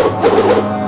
you